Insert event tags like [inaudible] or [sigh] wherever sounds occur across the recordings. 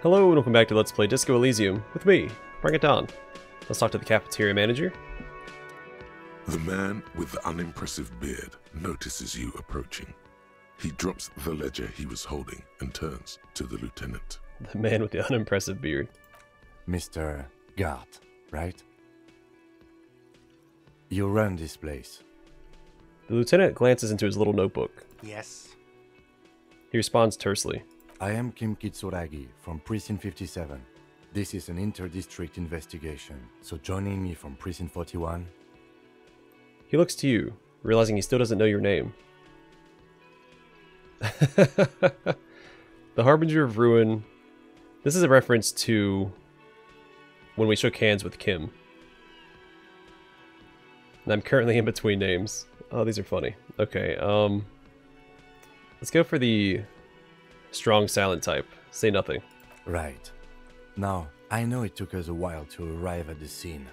Hello and welcome back to Let's Play Disco Elysium with me, Bring It On. Let's talk to the cafeteria manager. The man with the unimpressive beard notices you approaching. He drops the ledger he was holding and turns to the lieutenant. The man with the unimpressive beard. Mr. Garte, right? You run this place. The lieutenant glances into his little notebook. Yes. He responds tersely. I am Kim Kitsuragi from Precinct 57. This is an inter-district investigation, so joining me from Precinct 41. He looks to you, realizing he still doesn't know your name. [laughs] the Harbinger of Ruin. This is a reference to when we shook hands with Kim. And I'm currently in between names. Oh, these are funny. Okay, um... Let's go for the strong silent type. Say nothing. Right. Now, I know it took us a while to arrive at the scene.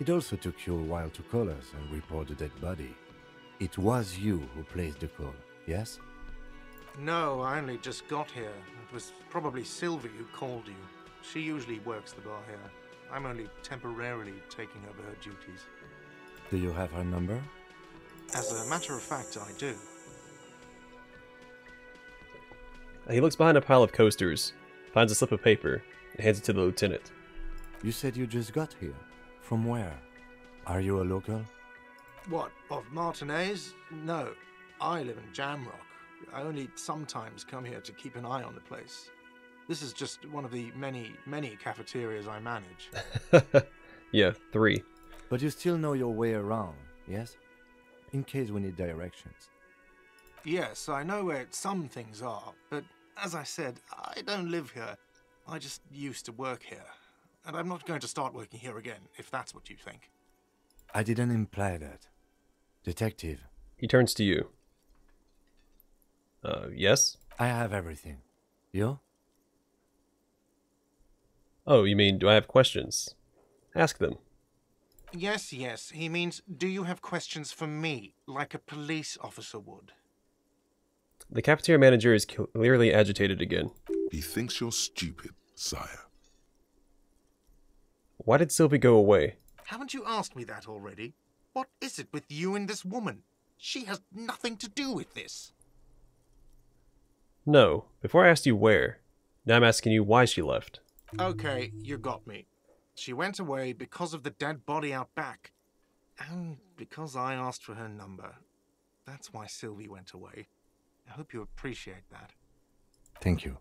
It also took you a while to call us and report the dead body. It was you who placed the call, yes? No, I only just got here. It was probably Sylvie who called you. She usually works the bar here. I'm only temporarily taking over her duties. Do you have her number? As a matter of fact, I do. He looks behind a pile of coasters, finds a slip of paper, and hands it to the lieutenant. You said you just got here. From where? Are you a local? What, of Martinez? No, I live in Jamrock. I only sometimes come here to keep an eye on the place. This is just one of the many, many cafeterias I manage. [laughs] yeah, three. But you still know your way around, yes? In case we need directions. Yes, I know where some things are, but as I said, I don't live here. I just used to work here. And I'm not going to start working here again, if that's what you think. I didn't imply that. Detective. He turns to you. Uh, yes? I have everything. You? Oh, you mean, do I have questions? Ask them. Yes, yes. He means, do you have questions for me, like a police officer would? The cafeteria manager is clearly agitated again. He thinks you're stupid, sire. Why did Sylvie go away? Haven't you asked me that already? What is it with you and this woman? She has nothing to do with this. No. Before I asked you where, now I'm asking you why she left. Okay, you got me. She went away because of the dead body out back. And because I asked for her number. That's why Sylvie went away. I hope you appreciate that. Thank you.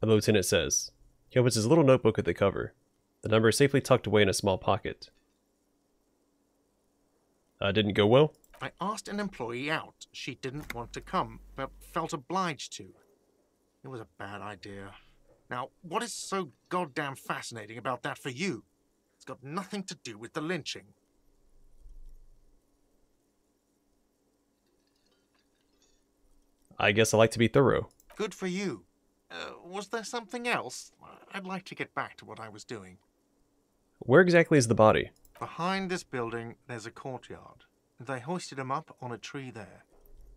The lieutenant says. He opens his little notebook at the cover. The number is safely tucked away in a small pocket. Uh, didn't go well? I asked an employee out. She didn't want to come, but felt obliged to. It was a bad idea. Now, what is so goddamn fascinating about that for you? It's got nothing to do with the lynching. I guess I like to be thorough. Good for you. Uh, was there something else? I'd like to get back to what I was doing. Where exactly is the body? Behind this building, there's a courtyard. They hoisted him up on a tree there.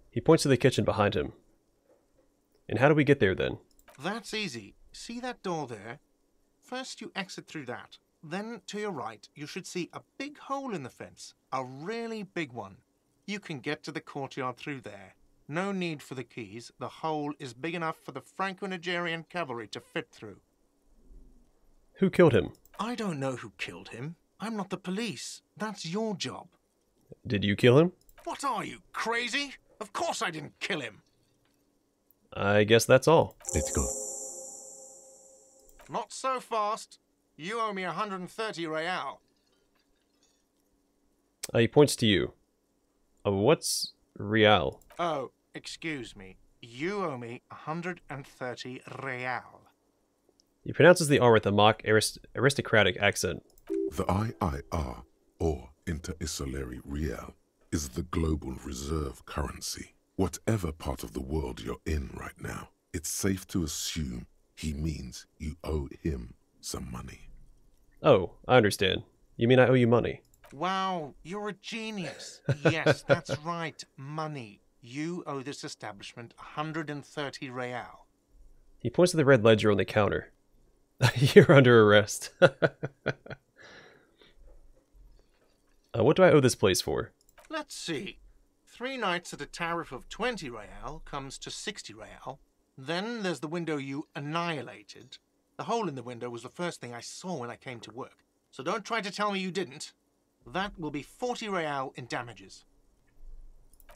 He points to the kitchen behind him. And how do we get there then? That's easy. See that door there? First you exit through that. Then to your right, you should see a big hole in the fence. A really big one. You can get to the courtyard through there. No need for the keys. The hole is big enough for the Franco-Nigerian cavalry to fit through. Who killed him? I don't know who killed him. I'm not the police. That's your job. Did you kill him? What are you, crazy? Of course I didn't kill him. I guess that's all. Let's go. Not so fast. You owe me 130 real. Uh, he points to you. Uh, what's real? Oh, excuse me. You owe me 130 real. He pronounces the R with a mock arist aristocratic accent. The IIR, or Inter-Isolary Real, is the global reserve currency. Whatever part of the world you're in right now, it's safe to assume he means you owe him some money. Oh, I understand. You mean I owe you money? Wow, you're a genius. Yes, that's [laughs] right, money. You owe this establishment 130 real. He points to the red ledger on the counter. [laughs] You're under arrest. [laughs] uh, what do I owe this place for? Let's see. Three nights at a tariff of 20 real comes to 60 real. Then there's the window you annihilated. The hole in the window was the first thing I saw when I came to work. So don't try to tell me you didn't. That will be 40 real in damages.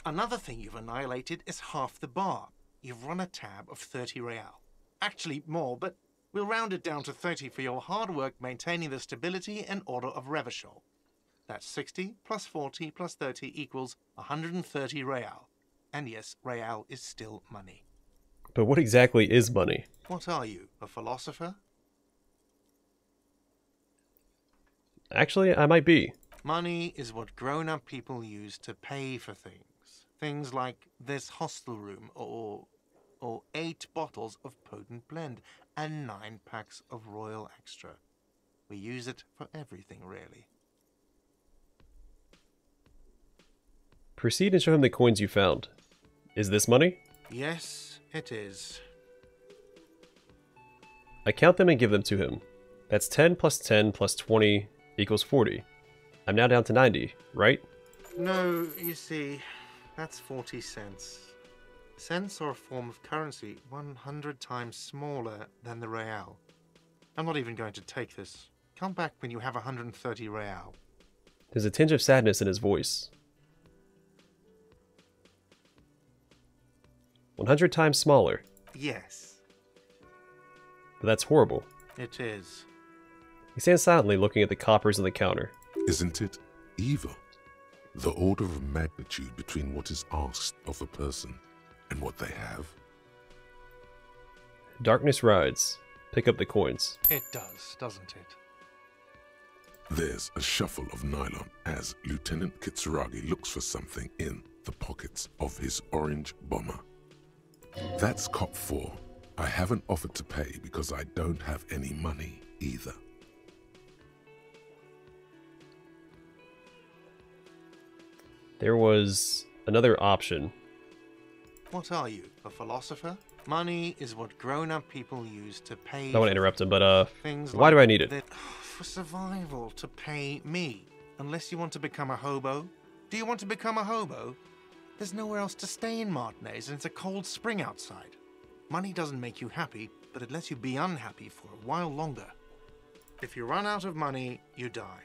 Another thing you've annihilated is half the bar. You've run a tab of 30 real. Actually, more, but we'll round it down to 30 for your hard work maintaining the stability and order of Revachol. That's 60 plus 40 plus 30 equals 130 real. And yes, real is still money. But what exactly is money? What are you, a philosopher? Actually, I might be. Money is what grown up people use to pay for things. Things like this hostel room or or eight bottles of potent blend and nine packs of Royal Extra. We use it for everything, really. Proceed and show him the coins you found. Is this money? Yes, it is. I count them and give them to him. That's 10 plus 10 plus 20 equals 40. I'm now down to 90, right? No, you see, that's 40 cents. Cents are a form of currency 100 times smaller than the real. I'm not even going to take this. Come back when you have 130 real. There's a tinge of sadness in his voice. 100 times smaller. Yes, But that's horrible. it is. He stands silently looking at the coppers on the counter. Isn't it evil? The order of magnitude between what is asked of a person and what they have. Darkness rides. Pick up the coins. It does, doesn't it? There's a shuffle of nylon as Lieutenant Kitsuragi looks for something in the pockets of his orange bomber. That's cop four. I haven't offered to pay because I don't have any money either. There was another option. What are you, a philosopher? Money is what grown up people use to pay I don't want to interrupt him, but uh, things why do I need it? that- [sighs] For survival, to pay me. Unless you want to become a hobo. Do you want to become a hobo? There's nowhere else to stay in Martinez, and it's a cold spring outside. Money doesn't make you happy, but it lets you be unhappy for a while longer. If you run out of money, you die.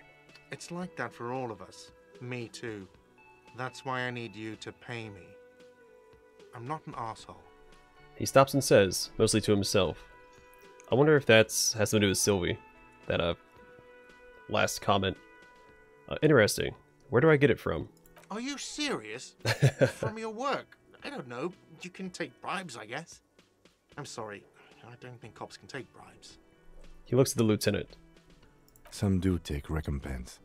It's like that for all of us. Me too. That's why I need you to pay me. I'm not an asshole. He stops and says, mostly to himself, I wonder if that's has something to do with Sylvie. That uh last comment. Uh, interesting. Where do I get it from? Are you serious? [laughs] From your work? I don't know. You can take bribes, I guess. I'm sorry. I don't think cops can take bribes. He looks at the lieutenant. Some do take recompense,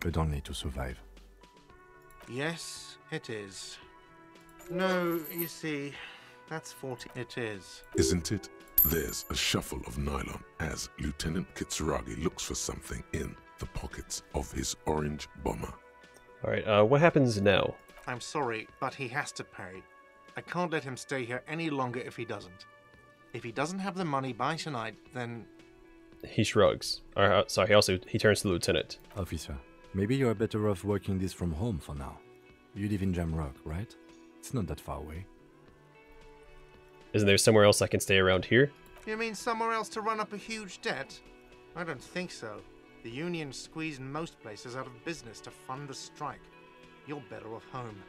but only to survive. Yes, it is. No, you see, that's 40. It is. Isn't it? There's a shuffle of nylon as Lieutenant Kitsuragi looks for something in the pockets of his orange bomber. Alright, uh, what happens now? I'm sorry, but he has to pay. I can't let him stay here any longer if he doesn't. If he doesn't have the money by tonight, then He shrugs. Uh, sorry, he also he turns to the lieutenant. Officer, maybe you are better off working this from home for now. You live in Jamrock, right? It's not that far away. Isn't there somewhere else I can stay around here? You mean somewhere else to run up a huge debt? I don't think so. The union squeezed most places out of business to fund the strike. You're better off home.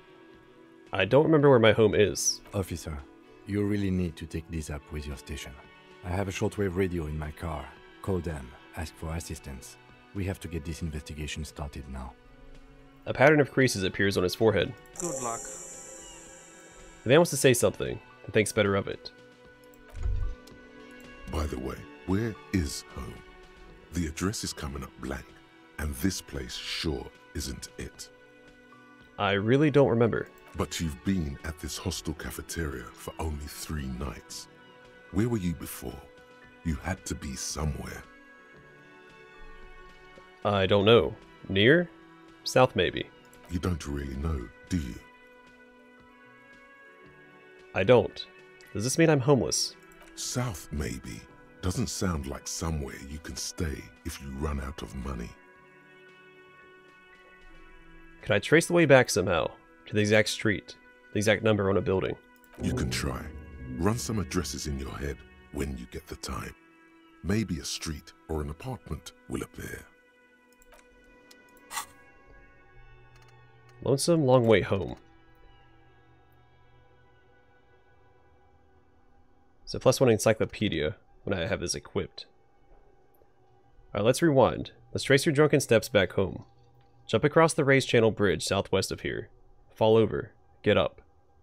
I don't remember where my home is. Officer, you really need to take this up with your station. I have a shortwave radio in my car. Call them, ask for assistance. We have to get this investigation started now. A pattern of creases appears on his forehead. Good luck. The man wants to say something, and thinks better of it. By the way, where is home? The address is coming up blank, and this place sure isn't it. I really don't remember. But you've been at this hostel cafeteria for only three nights. Where were you before? You had to be somewhere. I don't know. Near? South, maybe. You don't really know, do you? I don't. Does this mean I'm homeless? South, maybe. Doesn't sound like somewhere you can stay if you run out of money. Could I trace the way back somehow to the exact street, the exact number on a building? You can try. Run some addresses in your head when you get the time. Maybe a street or an apartment will appear. Lonesome long way home. So plus one encyclopedia when I have this equipped. Alright, let's rewind. Let's trace your drunken steps back home. Jump across the raised channel bridge southwest of here. Fall over. Get up.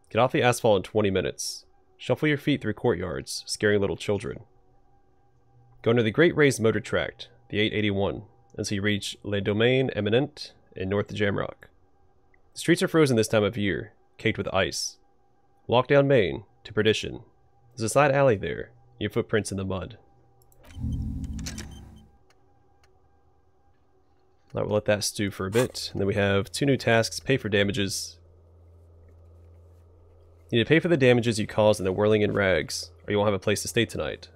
Get off the asphalt in 20 minutes. Shuffle your feet through courtyards, scaring little children. Go into the Great Raised Motor Tract, the 881, until you reach Le Domaine Eminent in North Jamrock. Streets are frozen this time of year, caked with ice. Walk down Main to Perdition. There's a side alley there, your footprints in the mud. Alright, we'll let that stew for a bit. And then we have two new tasks, pay for damages. You need to pay for the damages you caused in the whirling in rags, or you won't have a place to stay tonight.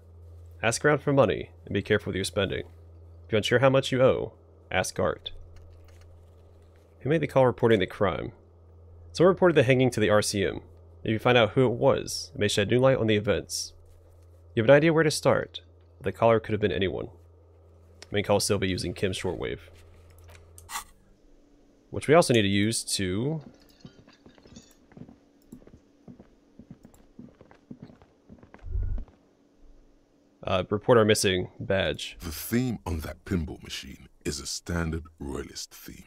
Ask around for money, and be careful with your spending. If you're unsure how much you owe, ask Art. Who made the call reporting the crime? Someone reported the hanging to the RCM. If you find out who it was, it may shed new light on the events. You have an idea where to start. The caller could have been anyone. Main call Sylvie using Kim's shortwave. Which we also need to use to... Uh, report our missing badge. The theme on that pinball machine is a standard royalist theme,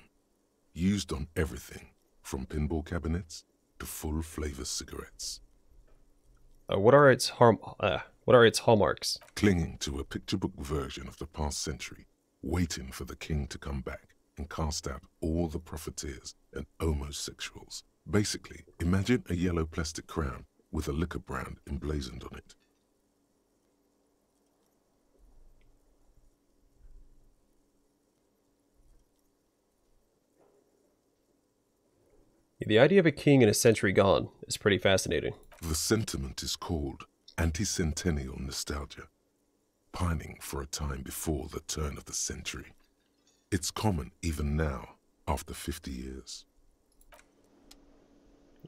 used on everything from pinball cabinets to full flavor cigarettes. Uh, what are its harm? Uh, what are its hallmarks? Clinging to a picture book version of the past century, waiting for the king to come back and cast out all the profiteers and homosexuals. Basically, imagine a yellow plastic crown with a liquor brand emblazoned on it. The idea of a king in a century gone is pretty fascinating. The sentiment is called anti-centennial nostalgia, pining for a time before the turn of the century. It's common even now, after 50 years.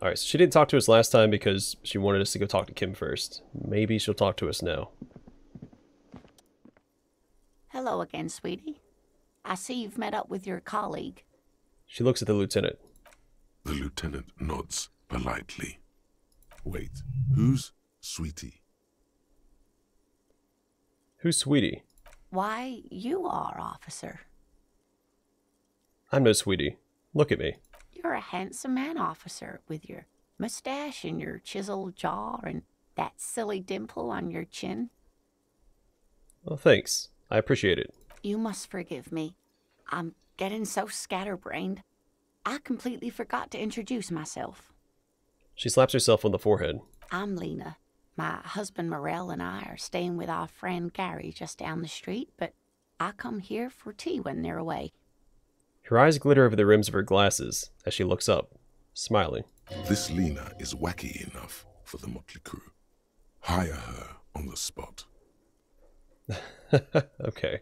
Alright, so she didn't talk to us last time because she wanted us to go talk to Kim first. Maybe she'll talk to us now. Hello again, sweetie. I see you've met up with your colleague. She looks at the lieutenant. The lieutenant nods politely. Wait, who's Sweetie? Who's Sweetie? Why, you are, officer. I'm no Sweetie. Look at me. You're a handsome man, officer, with your mustache and your chiseled jaw and that silly dimple on your chin. Well, thanks. I appreciate it. You must forgive me. I'm getting so scatterbrained. I completely forgot to introduce myself. She slaps herself on the forehead. I'm Lena. My husband Morell and I are staying with our friend Gary just down the street, but I come here for tea when they're away. Her eyes glitter over the rims of her glasses as she looks up, smiling. This Lena is wacky enough for the Motley crew. Hire her on the spot. [laughs] okay.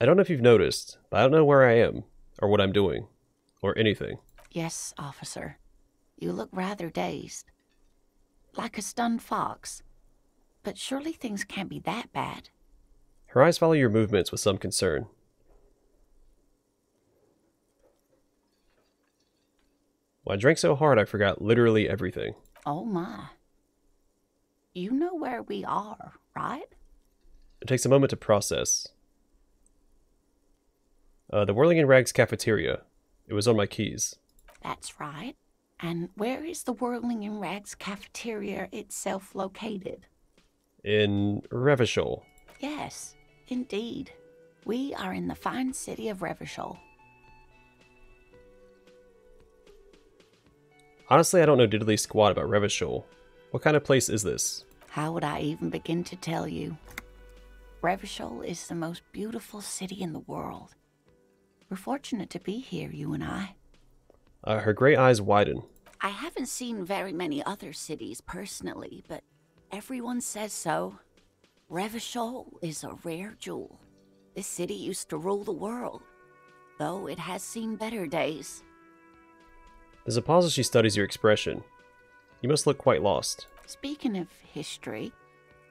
I don't know if you've noticed, but I don't know where I am, or what I'm doing, or anything. Yes, officer. You look rather dazed. Like a stunned fox. But surely things can't be that bad. Her eyes follow your movements with some concern. Well, I drank so hard I forgot literally everything. Oh my. You know where we are, right? It takes a moment to process. Uh, the Whirling in Rags cafeteria. It was on my keys. That's right. And where is the Whirling in Rags cafeteria itself located? In Revachol. Yes, indeed. We are in the fine city of Revachol. Honestly, I don't know diddly squat about Revachol. What kind of place is this? How would I even begin to tell you? Revachol is the most beautiful city in the world. We're fortunate to be here, you and I. Uh, her gray eyes widen. I haven't seen very many other cities personally, but everyone says so. Revachol is a rare jewel. This city used to rule the world, though it has seen better days. There's a pause as she studies your expression. You must look quite lost. Speaking of history,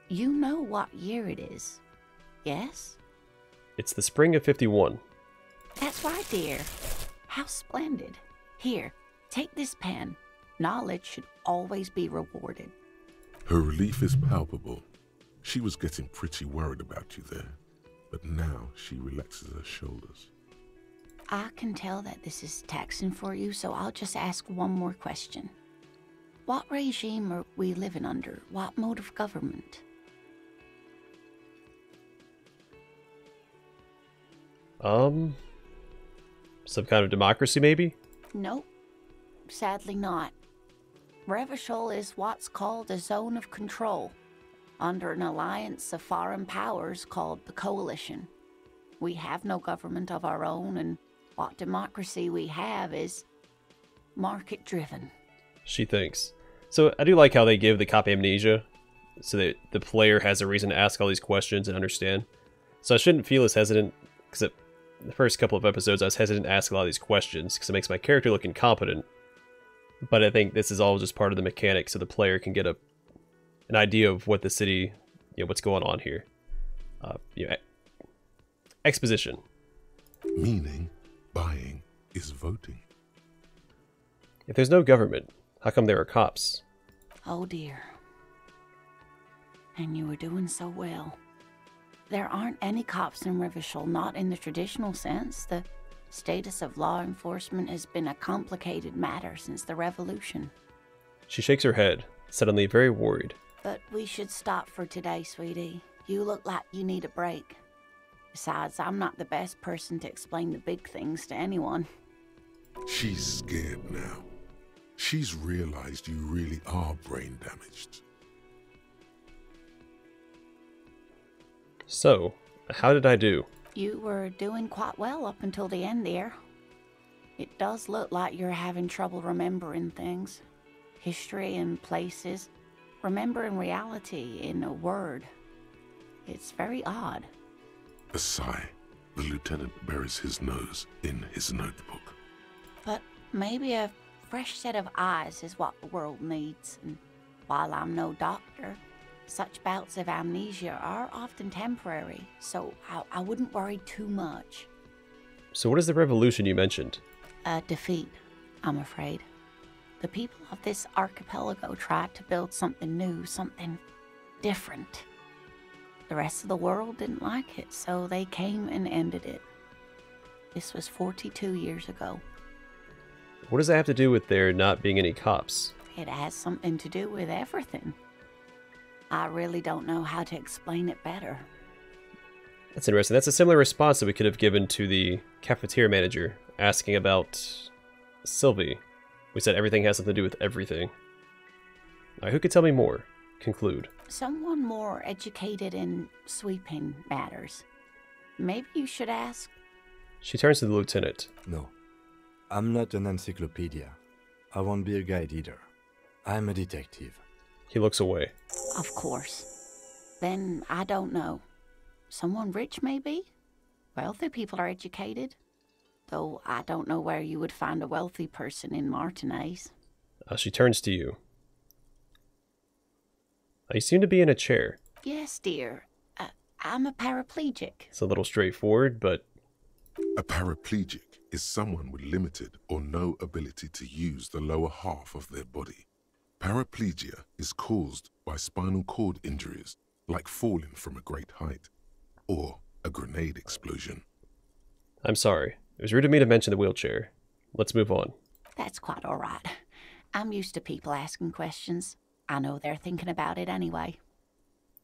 you know what year it is, yes? It's the spring of 51. That's right, dear. How splendid. Here, take this pen. Knowledge should always be rewarded. Her relief is palpable. She was getting pretty worried about you there, but now she relaxes her shoulders. I can tell that this is taxing for you, so I'll just ask one more question. What regime are we living under? What mode of government? Um, some kind of democracy, maybe? Nope. Sadly not. Revachol is what's called a zone of control, under an alliance of foreign powers called the Coalition. We have no government of our own, and what democracy we have is market driven. She thinks. So I do like how they give the cop amnesia, so that the player has a reason to ask all these questions and understand. So I shouldn't feel as hesitant, because the first couple of episodes I was hesitant to ask a lot of these questions, because it makes my character look incompetent. But I think this is all just part of the mechanic, so the player can get a an idea of what the city, you know, what's going on here. Uh, you know, exposition. Meaning, buying is voting. If there's no government, how come there are cops? Oh dear. And you were doing so well. There aren't any cops in Revachol, not in the traditional sense. The status of law enforcement has been a complicated matter since the revolution. She shakes her head, suddenly very worried. But we should stop for today, sweetie. You look like you need a break. Besides, I'm not the best person to explain the big things to anyone. She's scared now. She's realized you really are brain damaged. So, how did I do? You were doing quite well up until the end there. It does look like you're having trouble remembering things history and places, remembering reality in a word. It's very odd. A sigh. The lieutenant buries his nose in his notebook. But maybe a fresh set of eyes is what the world needs. And while I'm no doctor, such bouts of amnesia are often temporary, so I, I wouldn't worry too much. So, what is the revolution you mentioned? A defeat, I'm afraid. The people of this archipelago tried to build something new, something different. The rest of the world didn't like it, so they came and ended it. This was 42 years ago. What does that have to do with there not being any cops? It has something to do with everything. I really don't know how to explain it better. That's interesting. That's a similar response that we could have given to the cafeteria manager asking about Sylvie. We said everything has something to do with everything. Now, who could tell me more? Conclude. Someone more educated in sweeping matters. Maybe you should ask. She turns to the lieutenant. No, I'm not an encyclopedia. I won't be a guide either. I'm a detective. He looks away. Of course. Then I don't know. Someone rich, maybe? Wealthy people are educated. Though I don't know where you would find a wealthy person in Martinez. Uh, she turns to you. Uh, you seem to be in a chair. Yes, dear. Uh, I'm a paraplegic. It's a little straightforward, but A paraplegic is someone with limited or no ability to use the lower half of their body. Paraplegia is caused by spinal cord injuries, like falling from a great height, or a grenade explosion. I'm sorry. It was rude of me to mention the wheelchair. Let's move on. That's quite all right. I'm used to people asking questions. I know they're thinking about it anyway.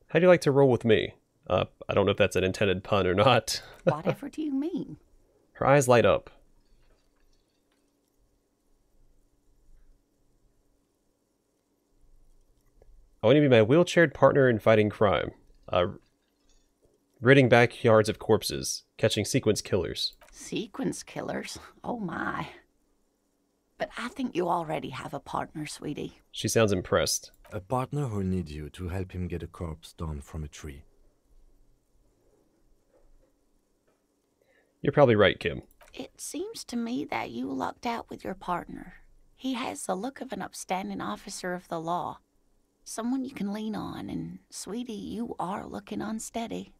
How do you like to roll with me? Uh, I don't know if that's an intended pun or not. [laughs] Whatever do you mean? Her eyes light up. I want to be my wheelchaired partner in fighting crime. Uh, ridding backyards of corpses, catching sequence killers. Sequence killers? Oh my. But I think you already have a partner, sweetie. She sounds impressed. A partner who needs you to help him get a corpse down from a tree. You're probably right, Kim. It seems to me that you lucked out with your partner. He has the look of an upstanding officer of the law. Someone you can lean on, and sweetie, you are looking unsteady.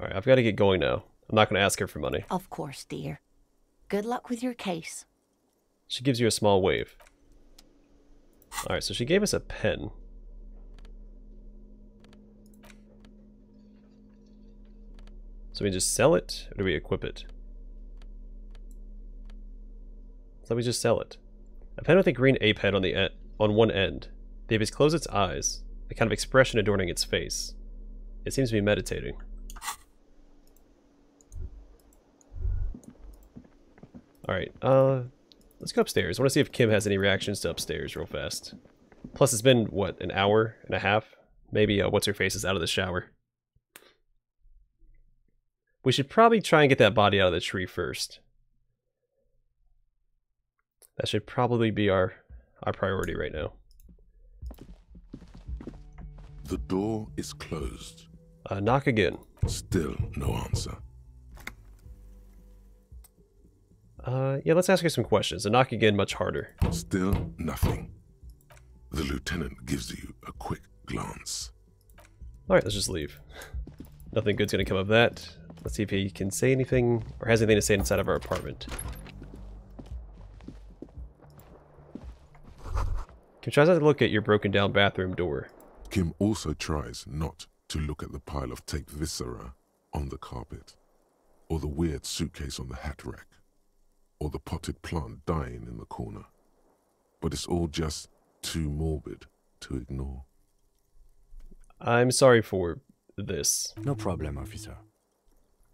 Alright, I've got to get going now. I'm not going to ask her for money. Of course, dear. Good luck with your case. She gives you a small wave. Alright, so she gave us a pen. So we just sell it, or do we equip it? So we just sell it. A pen with a green ape head on the e on one end. Davis closed its eyes, a kind of expression adorning its face. It seems to be meditating. Alright, uh, let's go upstairs. I want to see if Kim has any reactions to upstairs real fast. Plus, it's been, what, an hour and a half? Maybe uh, What's-Her-Face is out of the shower. We should probably try and get that body out of the tree first. That should probably be our, our priority right now. The door is closed. Uh, knock again. Still no answer. Uh, yeah, let's ask her some questions. A knock again, much harder. Still nothing. The lieutenant gives you a quick glance. Alright, let's just leave. [laughs] Nothing good's gonna come of that. Let's see if he can say anything, or has anything to say inside of our apartment. Can not to look at your broken down bathroom door. Kim also tries not to look at the pile of taped viscera on the carpet, or the weird suitcase on the hat rack, or the potted plant dying in the corner. But it's all just too morbid to ignore. I'm sorry for this. No problem, officer.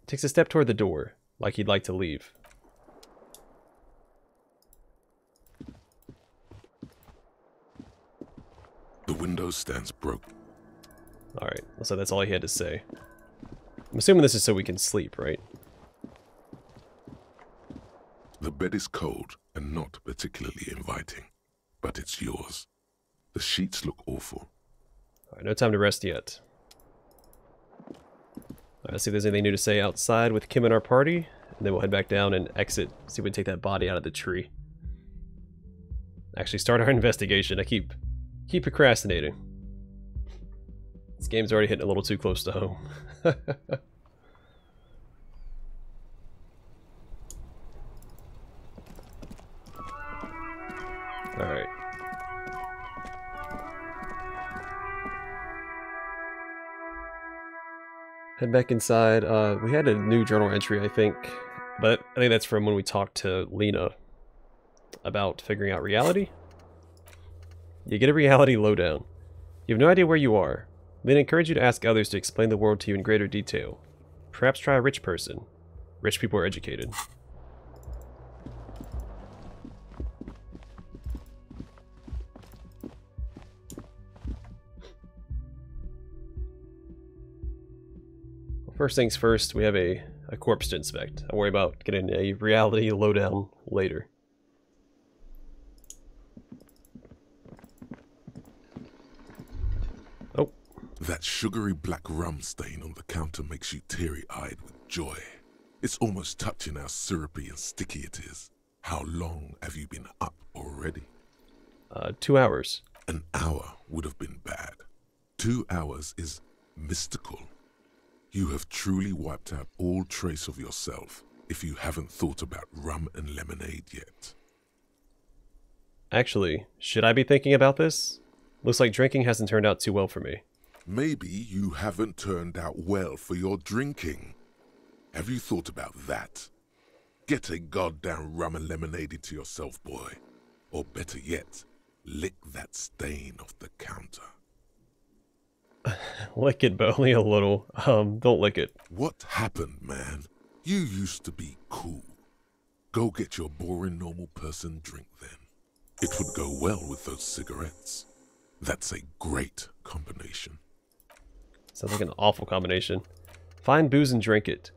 Takes a step toward the door, like he'd like to leave. Window stands broken. Alright, so that's all he had to say. I'm assuming this is so we can sleep, right? The bed is cold and not particularly inviting, but it's yours. The sheets look awful. Alright, no time to rest yet. Alright, let's see if there's anything new to say outside with Kim and our party, and then we'll head back down and exit, see if we can take that body out of the tree. Actually, start our [laughs] investigation. I keep keep procrastinating. This game's already hitting a little too close to home. [laughs] Alright. Head back inside. Uh, we had a new journal entry, I think, but I think that's from when we talked to Lena about figuring out reality. You get a reality lowdown. You have no idea where you are. Then encourage you to ask others to explain the world to you in greater detail. Perhaps try a rich person. Rich people are educated. First things first, we have a, a corpse to inspect. I'll worry about getting a reality lowdown later. That sugary black rum stain on the counter makes you teary-eyed with joy. It's almost touching how syrupy and sticky it is. How long have you been up already? uh, two hours. An hour would have been bad. Two hours is mystical. You have truly wiped out all trace of yourself if you haven't thought about rum and lemonade yet. Actually, should I be thinking about this? Looks like drinking hasn't turned out too well for me. Maybe you haven't turned out well for your drinking. Have you thought about that? Get a goddamn rum and lemonade into yourself, boy. Or better yet, lick that stain off the counter. [laughs] Lick it, but only a little. Um, don't lick it. What happened, man? You used to be cool. Go get your boring normal person drink then. It would go well with those cigarettes. That's a great combination. Sounds like an awful combination. Find booze and drink it.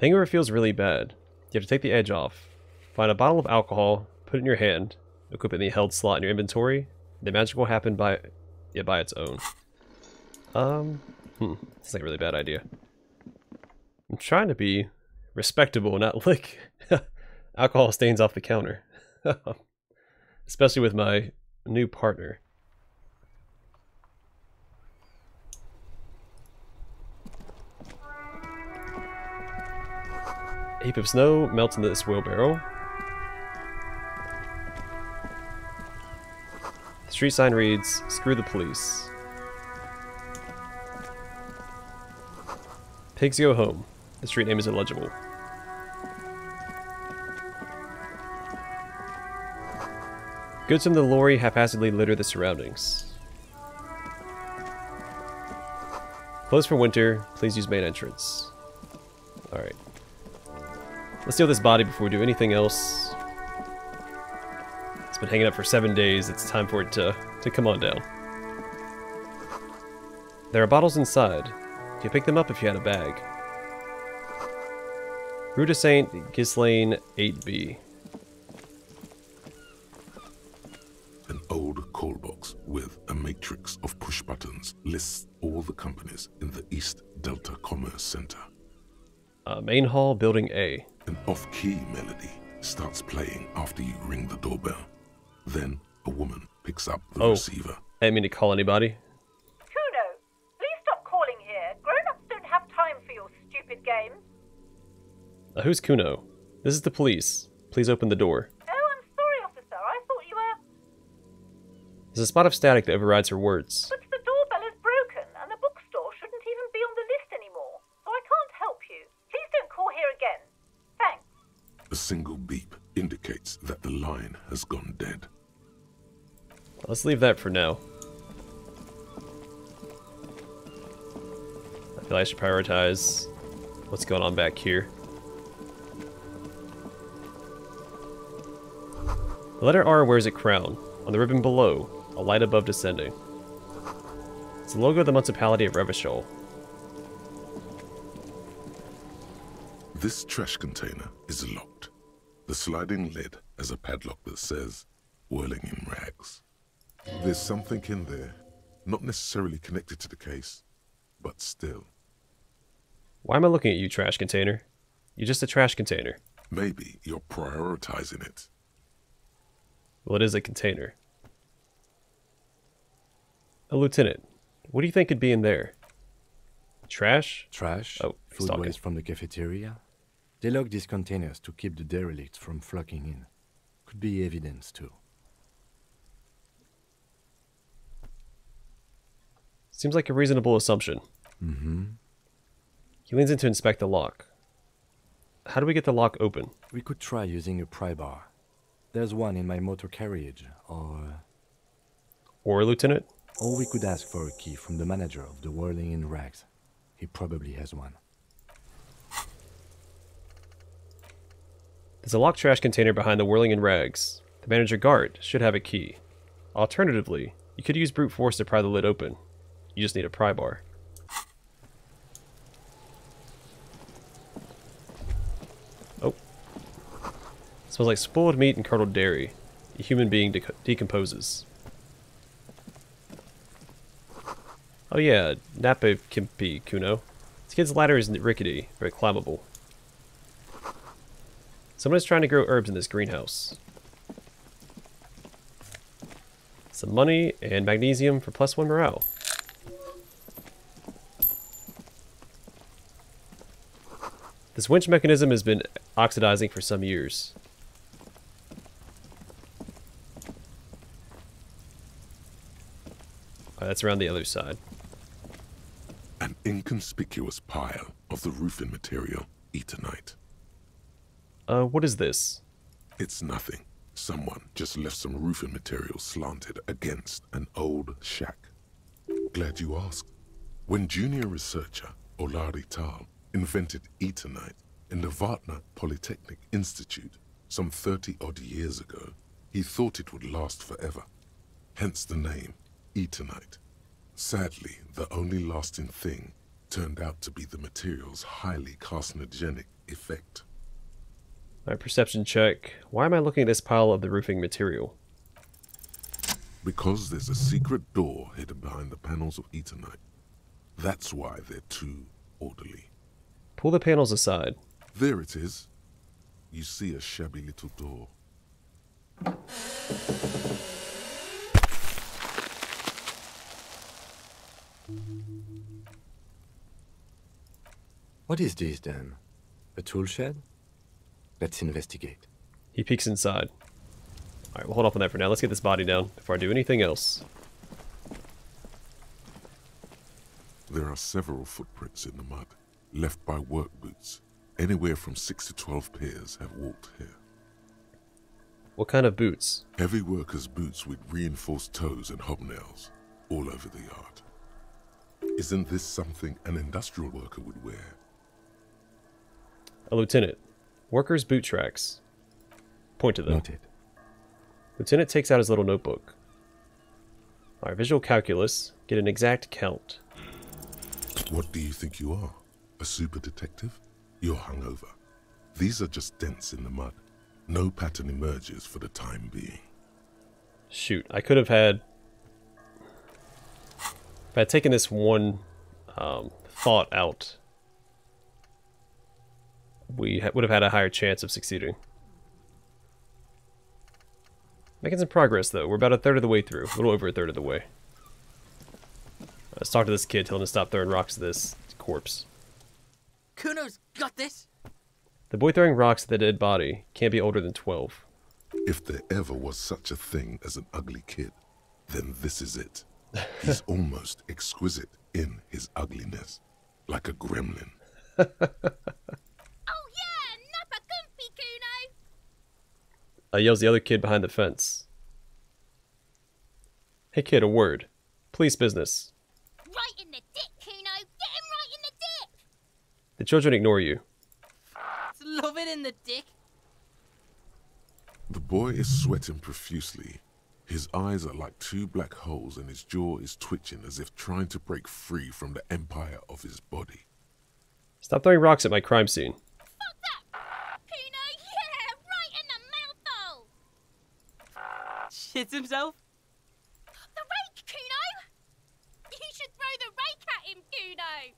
It feels really bad. You have to take the edge off. Find a bottle of alcohol, put Put it in your hand. Equip it in the held slot in your inventory. The magic will happen by yeah, by its own. Um, hmm, it's like a really bad idea. I'm trying to be respectable, not [laughs] lick alcohol stains off the counter. [laughs] Especially with my new partner. Heap of snow melts into this wheelbarrow. The street sign reads, Screw the police. Pigs go home. The street name is illegible. Goods from the lorry haphazardly litter the surroundings. Closed for winter. Please use main entrance. Alright. Let's deal with this body before we do anything else. It's been hanging up for seven days. It's time for it to, to come on down. There are bottles inside. You can pick them up if you had a bag. Rue de Saint Ghislaine 8B. An old call box with a matrix of push buttons lists all the companies in the East Delta Commerce Center. Uh, main hall, building A. An off-key melody starts playing after you ring the doorbell. Then a woman picks up the Oh. receiver. I didn't mean to call anybody. Cuno, please stop calling here. Grown-ups don't have time for your stupid games. Uh, who's Cuno? This is the police. Please open the door. Oh, I'm sorry, officer. I thought you were... There's a spot of static that overrides her words. But the doorbell is broken, and the bookstore shouldn't even be on the list anymore. So I can't help you. Please don't call here again. Thanks. A single beep indicates that the line has gone dead. Let's leave that for now. I feel I should prioritize what's going on back here. The letter R wears a crown. On the ribbon below, a light above descending. It's the logo of the municipality of Revachol. This trash container is locked. The sliding lid has a padlock that says, whirling in rags. There's something in there, not necessarily connected to the case, but still. Why am I looking at you, trash container? You're just a trash container. Maybe you're prioritizing it. Well, it is a container. A lieutenant, what do you think could be in there? Trash? Trash, Oh, he's food talking. waste from the cafeteria. They lock these containers to keep the derelicts from flocking in. Could be evidence too. Seems like a reasonable assumption. Mm-hmm. He leans in to inspect the lock. How do we get the lock open? We could try using a pry bar. There's one in my motor carriage, or Or, Lieutenant? or we could ask for a key from the manager of the Whirling in Rags. He probably has one. There's a locked trash container behind the whirling in rags. The manager Garte should have a key. Alternatively, you could use brute force to pry the lid open. You just need a pry bar. Oh. smells like spoiled meat and curdled dairy. A human being dec- decomposes. Oh yeah, Napa Kimpi Cuno. This kid's ladder is rickety, very climbable. Someone is trying to grow herbs in this greenhouse. Some money and magnesium for plus one morale. This winch mechanism has been oxidizing for some years. That's around the other side. An inconspicuous pile of the roofing material, Eternite. Uh, what is this? It's nothing. Someone just left some roofing material slanted against an old shack. Glad you asked. When junior researcher Olari Tal invented Eternite in the Vartna Polytechnic Institute some 30 odd years ago, he thought it would last forever. Hence the name, Eternite. Sadly, the only lasting thing turned out to be the material's highly carcinogenic effect. Alright, perception check. Why am I looking at this pile of the roofing material? Because there's a secret door hidden behind the panels of Eternite. That's why they're too orderly. Pull the panels aside. There it is. You see a shabby little door. What is this then? A tool shed? Let's investigate. He peeks inside. Alright, we'll hold off on that for now. Let's get this body down before I do anything else. There are several footprints in the mud, left by work boots. Anywhere from 6 to 12 pairs have walked here. What kind of boots? Heavy workers' boots with reinforced toes and hobnails, all over the yard. Isn't this something an industrial worker would wear? A lieutenant. Workers' boot tracks. Point to them. Noted. Lieutenant takes out his little notebook. Alright, visual calculus. Get an exact count. What do you think you are? A super detective? You're hungover. These are just dents in the mud. No pattern emerges for the time being. Shoot, I could have had... If I had taken this one um, thought out, we ha would have had a higher chance of succeeding. Making some progress, though. We're about a third of the way through. A little over a third of the way. Let's talk to this kid, tell him to stop throwing rocks at this corpse. Cuno's got this. The boy throwing rocks at the dead body can't be older than 12. If there ever was such a thing as an ugly kid, then this is it. He's [laughs] almost exquisite in his ugliness, like a gremlin. [laughs] Oh yeah, Nappa Gumpy, Cuno! Uh, yells the other kid behind the fence. Hey kid, a word. Police business. Right in the dick, Cuno! Get him right in the dick! The children ignore you. Love it in the dick. The boy is sweating profusely. His eyes are like two black holes and his jaw is twitching as if trying to break free from the empire of his body. Stop throwing rocks at my crime scene. Fuck that! Cuno, yeah! Right in the mouthhole! Shits himself. The rake, Cuno! You should throw the rake at him, Cuno!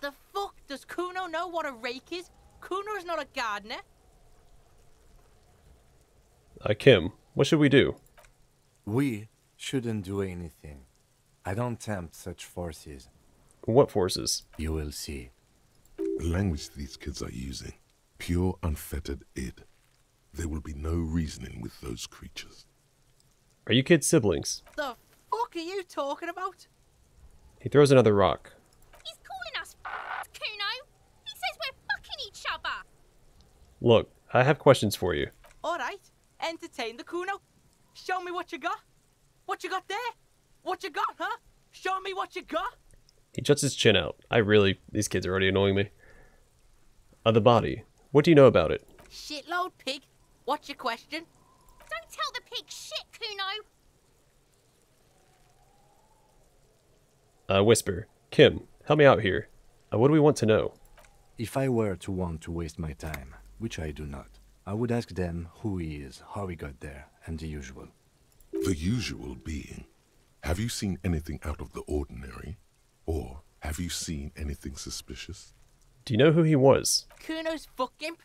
The fuck does Cuno know what a rake is? Cuno's not a gardener. Uh, Kim, what should we do? We shouldn't do anything. I don't tempt such forces. What forces? You will see. The language these kids are using, pure unfettered id. There will be no reasoning with those creatures. Are you kids siblings? The fuck are you talking about? He throws another rock. He's calling us Cuno! He says we're fucking each other! Look, I have questions for you. Alright, entertain the Cuno. Show me what you got. What you got there? What you got, huh? Show me what you got. He juts his chin out. I really, these kids are already annoying me. Uh, the body. What do you know about it? Shitload pig. What's your question? Don't tell the pig shit, Cuno! Uh, Whisper. Kim, help me out here. Uh, what do we want to know? If I were to want to waste my time, which I do not, I would ask them who he is, how he got there, and the usual. The usual being, have you seen anything out of the ordinary? Or have you seen anything suspicious? Do you know who he was? Cuno's fuck imp.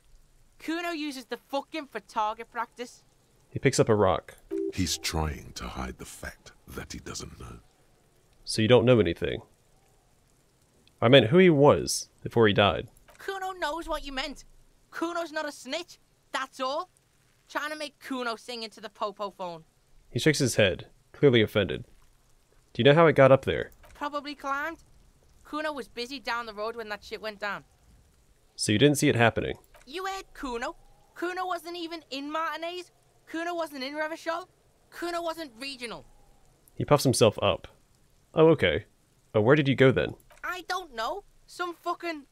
Cuno uses the fuck imp for target practice. He picks up a rock. He's trying to hide the fact that he doesn't know. So you don't know anything. I meant who he was before he died. Cuno knows what you meant. Cuno's not a snitch. That's all. Trying to make Cuno sing into the popo phone. He shakes his head, clearly offended. Do you know how it got up there? Probably climbed. Cuno was busy down the road when that shit went down. So you didn't see it happening. You heard Cuno. Cuno wasn't even in Martinez. Cuno wasn't in Revachol. Cuno wasn't regional. He puffs himself up. Oh, okay. Oh, where did you go then? I don't know. Some fucking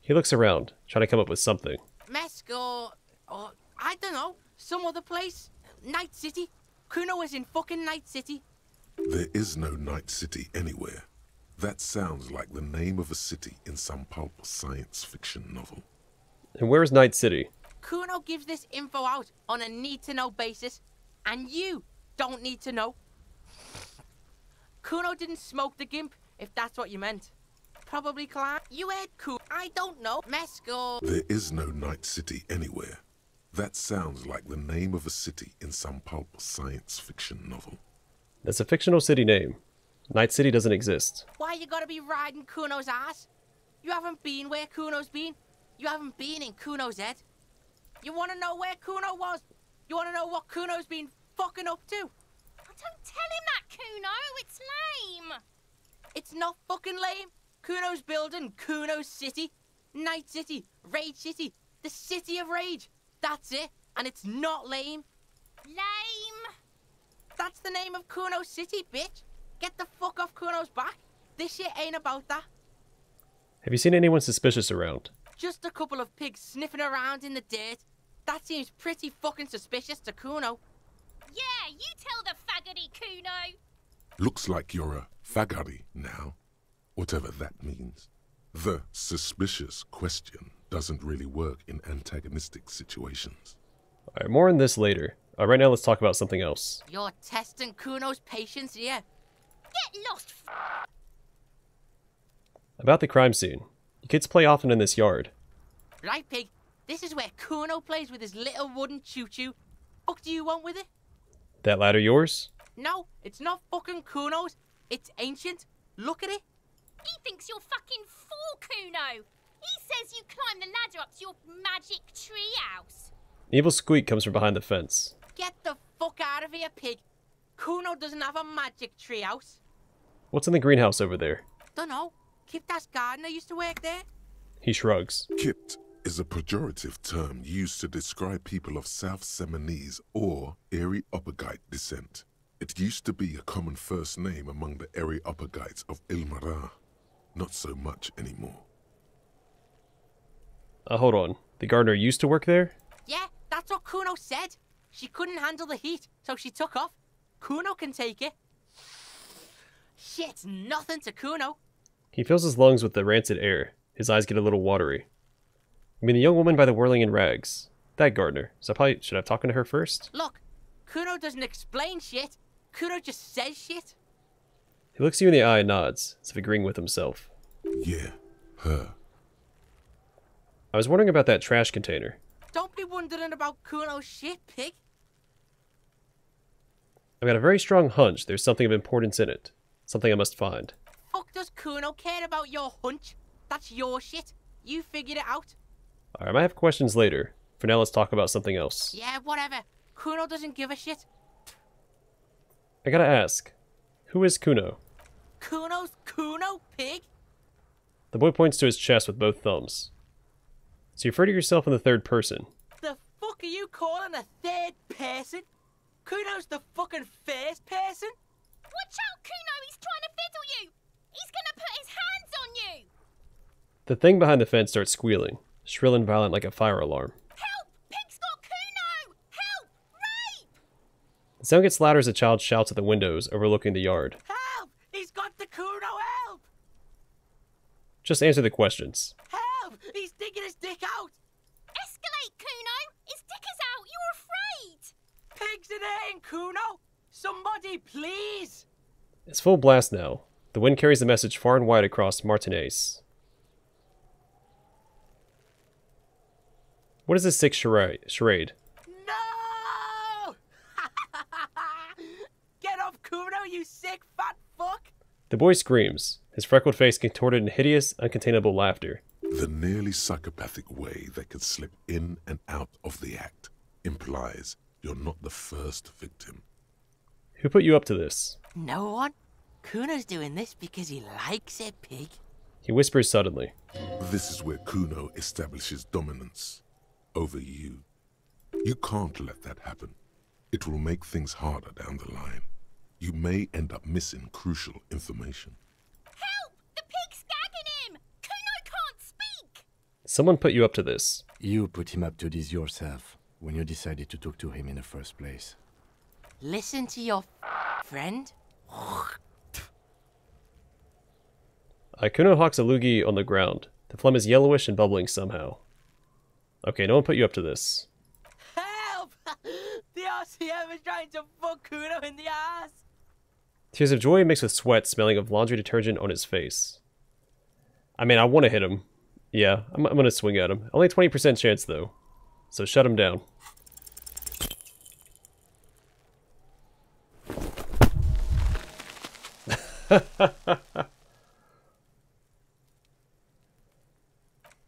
He looks around, trying to come up with something. Mesque or, or I don't know, some other place. Night City. Cuno was in fucking Night City. There is no Night City anywhere. That sounds like the name of a city in some pulp science fiction novel. And where is Night City? Cuno gives this info out on a need to know basis, and you don't need to know. Cuno didn't smoke the gimp, if that's what you meant. Probably Clan. You heard Cuno. I don't know. Mesco. There is no Night City anywhere. That sounds like the name of a city in some pulp science fiction novel. That's a fictional city name. Night City doesn't exist. Why you gotta be riding Cuno's ass? You haven't been where Cuno's been. You haven't been in Cuno's head. You wanna know where Cuno was? You wanna know what Cuno's been fucking up to? Don't tell him that, Cuno. It's lame. It's not fucking lame. Cuno's building Cuno's City. Night City. Rage City. The City of Rage. That's it. And it's not lame. Lame. That's the name of Cuno City, bitch. Get the fuck off Cuno's back. This shit ain't about that. Have you seen anyone suspicious around? Just a couple of pigs sniffing around in the dirt. That seems pretty fucking suspicious to Cuno. Yeah, you tell the faggoty, Cuno. Looks like you're a fagari now, whatever that means. The suspicious question doesn't really work in antagonistic situations. Alright, more on this later. Uh, right now, let's talk about something else. You're testing Cuno's patience here. Get lost. F- About the crime scene. You kids play often in this yard. Right, pig? This is where Cuno plays with his little wooden choo-choo. Fuck do you want with it? That ladder yours? No, it's not fucking Cuno's. It's ancient. Look at it. he thinks you're fucking fool, Cuno. He says you climb the ladder up to your magic tree house. An evil squeak comes from behind the fence. Get the fuck out of here, pig. Cuno doesn't have a magic tree house. What's in the greenhouse over there? Dunno. Kiptas gardener used to work there. He shrugs. Kipt is a pejorative term used to describe people of South Seminese or Erie Areopagite descent. It used to be a common first name among the Erie Areopagites of Ilmara. Not so much anymore. Uh, hold on. The gardener used to work there? Yeah, that's what Cuno said. She couldn't handle the heat, so she took off. Cuno can take it. Shit's nothing to Cuno. He fills his lungs with the rancid air. His eyes get a little watery. I mean, the young woman by the whirling in rags. That gardener. So I probably should I have talked to her first? Look, Cuno doesn't explain shit. Cuno just says shit. He looks you in the eye and nods, as if agreeing with himself. Yeah, her. I was wondering about that trash container. Don't be wondering about Cuno's shit, pig. I've got a very strong hunch there's something of importance in it. Something I must find. Fuck does Cuno care about your hunch? That's your shit. You figured it out. Alright, I might have questions later. For now, let's talk about something else. Yeah, whatever. Cuno doesn't give a shit. I gotta ask, who is Cuno? Cuno's Cuno, pig? The boy points to his chest with both thumbs. So you refer to yourself in the third person. The fuck are you calling a third person? Cuno's the fucking first person? Watch out, Cuno. He's trying to fiddle you. He's gonna put his hands on you. The thing behind the fence starts squealing, shrill and violent like a fire alarm. Help! Pig's got Cuno! Help! Rape! The sound gets louder as a child shouts at the windows overlooking the yard. Help! He's got the Cuno, help! Just answer the questions. Help! He's digging his dick out! Escalate, Cuno! His dick is out! You're afraid! Pigs in air, Cuno! Somebody, please! It's full blast now. The wind carries the message far and wide across Martinez. What is this sick charade? charade? No! [laughs] Get off Cuno, you sick fat fuck! The boy screams, his freckled face contorted in hideous, uncontainable laughter. The nearly psychopathic way they could slip in and out of the act implies you're not the first victim. Who put you up to this? No one? Cuno's doing this because he likes it, pig. He whispers suddenly. This is where Cuno establishes dominance over you. You can't let that happen. It will make things harder down the line. You may end up missing crucial information. Help! The pig's gagging him! Cuno can't speak! Someone put you up to this. You put him up to this yourself when you decided to talk to him in the first place. Listen to your friend. Ikuno hawks a loogie on the ground. The phlegm is yellowish and bubbling somehow. Okay, no one put you up to this. Help! [laughs] the RCM is trying to fuck Cuno in the ass. Tears of joy mixed with sweat smelling of laundry detergent on his face. I mean, I want to hit him. Yeah, I'm, I'm going to swing at him. Only 20% chance, though. So shut him down. [laughs]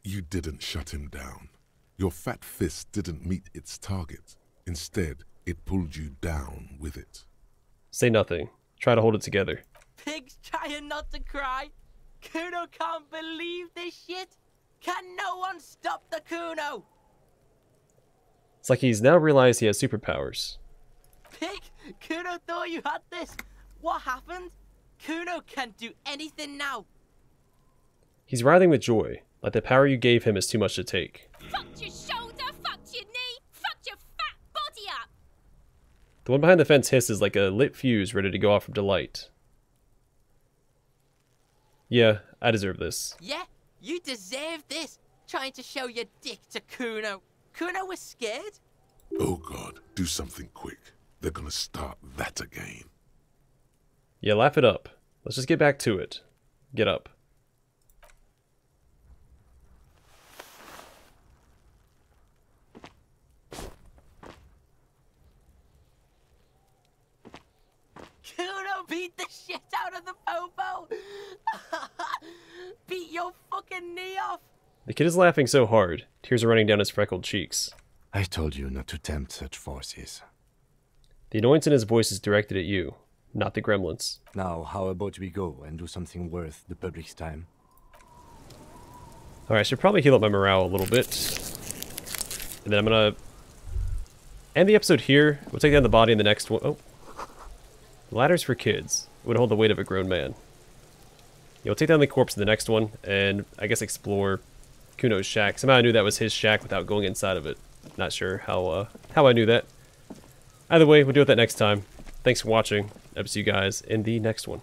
You didn't shut him down. Your fat fist didn't meet its target. Instead, it pulled you down with it. Say nothing. Try to hold it together. Pig's trying not to cry. Cuno can't believe this shit. Can no one stop the Cuno? It's like he's now realized he has superpowers. Pig, Cuno thought you had this. What happened? Cuno can't do anything now. He's writhing with joy, like the power you gave him is too much to take. Fucked your shoulder, fucked your knee, fucked your fat body up. The one behind the fence hisses like a lit fuse ready to go off from delight. Yeah, I deserve this. Yeah, you deserve this. Trying to show your dick to Cuno. Cuno was scared. Oh god, do something quick. They're gonna start that again. Yeah, laugh it up. Let's just get back to it. Get up. Cuno beat the [laughs] shit out of the popo. [laughs] beat your fucking knee off. The kid is laughing so hard, tears are running down his freckled cheeks. I told you not to tempt such forces. The annoyance in his voice is directed at you, not the gremlins. Now, how about we go and do something worth the public's time? Alright, I should probably heal up my morale a little bit. And then I'm gonna end the episode here. We'll take down the body in the next one. Oh. Ladders for kids. Would hold the weight of a grown man. We'll take down the corpse in the next one, and I guess explore Cuno's shack. Somehow I knew that was his shack without going inside of it. Not sure how uh, how I knew that. Either way, we'll do it that next time. Thanks for watching. I'll see you guys in the next one.